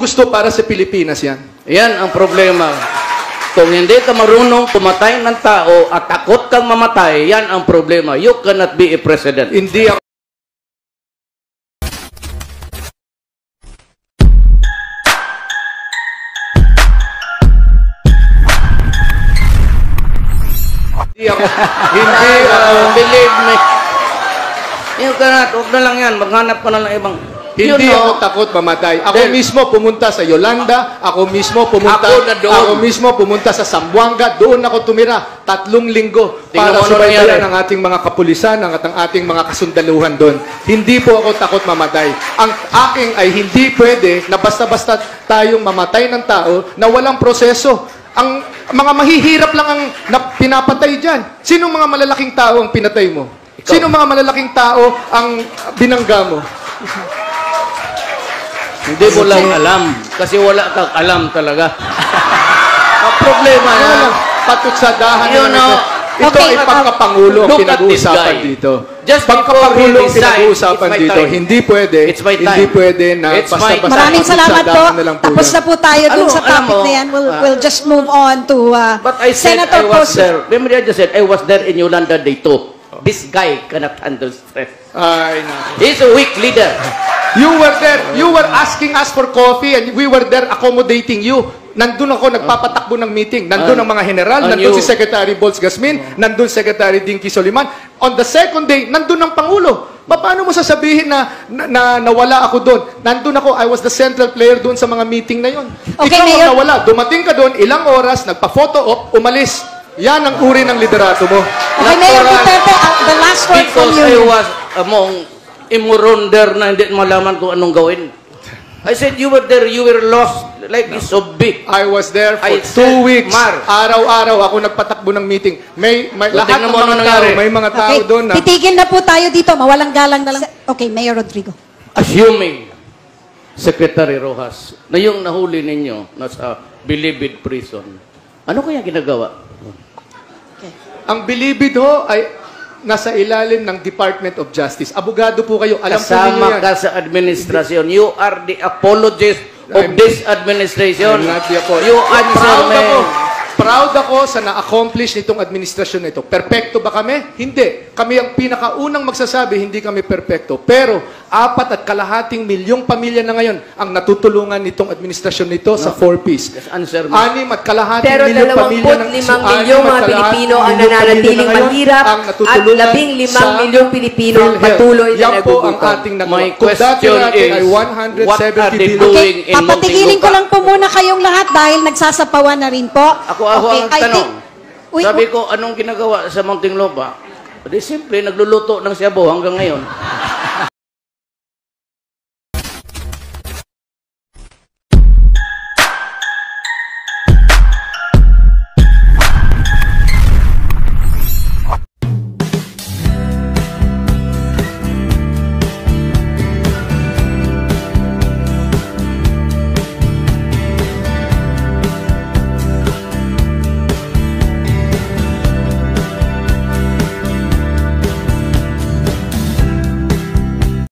gusto para sa Pilipinas yan. Yan ang problema. Kung hindi ka marunong pumatay ng tao at takot kang mamatay, yan ang problema. You cannot be a president. Hindi ako Hindi ako, hindi ako, believe me. You cannot. Huwag na lang yan. Maghanap ka na lang ibang... You hindi know, ako takot mamatay. Ako Then- mismo pumunta sa Yolanda, ako mismo pumunta Ako na doon. ako mismo pumunta sa Zamboanga, doon ako tumira tatlong linggo para ano subaybayan nangyari. ng ating mga kapulisan, ang ating mga kasundaluhan doon. Hindi po ako takot mamatay. Ang aking ay hindi pwede na basta-basta tayong mamatay ng tao na walang proseso. Ang mga mahihirap lang ang na, pinapatay diyan. Sino mga malalaking tao ang pinatay mo? Ikaw. Sino mga malalaking tao ang binangga mo? Hindi mo lang alam. Kasi wala kang alam talaga. ang problema na... lang, patutsadahan You na know, ito okay, ay pangkapangulo ang look at this pinag-uusapan dito. Just pangkapangulo before ang pinag-uusapan it's my dito. time. Hindi pwede, It's my time. hindi pwede na basta-basta Maraming salamat po. Tapos na po tayo dun Ano, sa topic mo, na yan. We'll, ah, we'll just move on to uh, But I said Senator I was there. Remember I just said I was there in Yolanda Day too. This guy cannot handle stress. Ay, nako. He's a weak leader. You were there. You were asking us for coffee and we were there accommodating you. Nandun ako, nagpapatakbo ng meeting. Nandun Ah. ang mga general, And nandun you- si Secretary Bolts Gasmin, nandun Secretary Dinky Soliman. On the second day, nandun ang Pangulo. Pa- Paano mo sasabihin na, na, na nawala ako doon? Nandun ako, I was the central player doon sa mga meeting na yon. Okay, Ikaw ang nawala. Dumating ka doon, ilang oras, nagpa-photo op, umalis. Yan ang uri ng liderato mo. Okay, Mayor. Duterte, uh, the last word from Because I you. was among imuronder na hindi malaman kung anong gawin. I said, you were there, you were lost like a zombie. I was there for I two said, weeks. Mar. Araw-araw ako nagpatakbo ng meeting. May, may So, lahat ng mo mga tao, nangyari. may mga tao Okay, doon na titigil na po tayo dito. Mawalang galang na lang. Okay, Mayor Rodrigo. Assuming, Secretary Rojas, na yung nahuli ninyo nasa Bilibid Prison, ano kaya ginagawa? Okay. ang bilibid ho ay nasa ilalim ng Department of Justice. Abogado po kayo. Alam po ninyo Kasama yan. ka sa administrasyon. You are the apologist of I'm- this administration. I'm not the apo- You answer proud me. Proud ako sa na-accomplish nitong administrasyon na ito. Perpekto ba kami? Hindi. Kami ang pinakaunang magsasabi, hindi kami perpekto. Pero, apat at kalahating milyong pamilya na ngayon ang natutulungan nitong administrasyon nito sa 4Ps. Just answer me. Anim at kalahating Pero milyong pamilya ng 25 so, anim milyong at mga Pilipino ang nananatiling mahirap ang at 15 sa milyong Pilipino ang patuloy na Yan po ang nagugutom. ating My nagawa. Kung dati question natin is, ay what are 170 they billion. doing Okay, in papatigilin ko lang po muna kayong lahat dahil nagsasapawan na rin po. Ako, ako okay, ang tanong. think- Uy, Sabi ko, anong ginagawa sa Muntinlupa? Di simple, nagluluto ng Cebu hanggang ngayon.